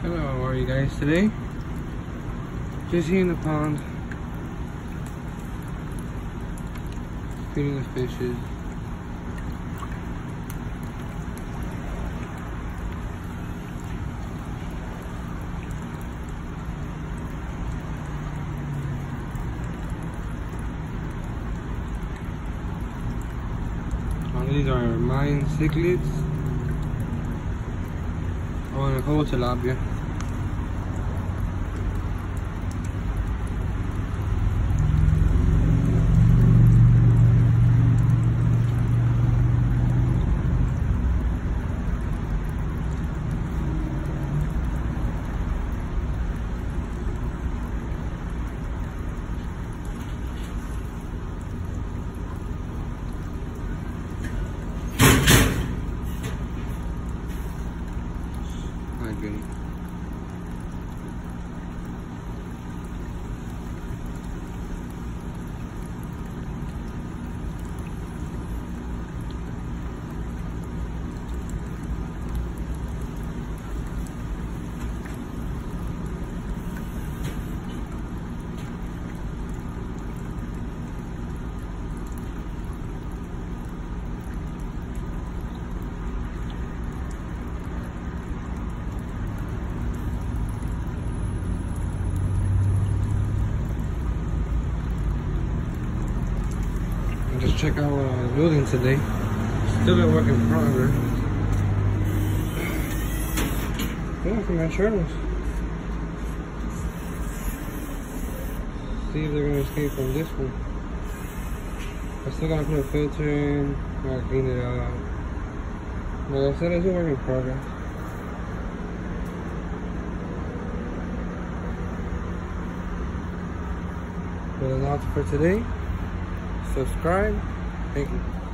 Hello, how are you guys today? Just here in the pond. Feeding the fishes. These are Mayan cichlids. और चला आप गया My Just check out I was building today. Still a work in progress. Yeah, from turtles. See if they're gonna escape from this one. I still gotta put a filter in. Gotta clean it out. Like I said, it's a work in progress. But that's for today subscribe. Thank you.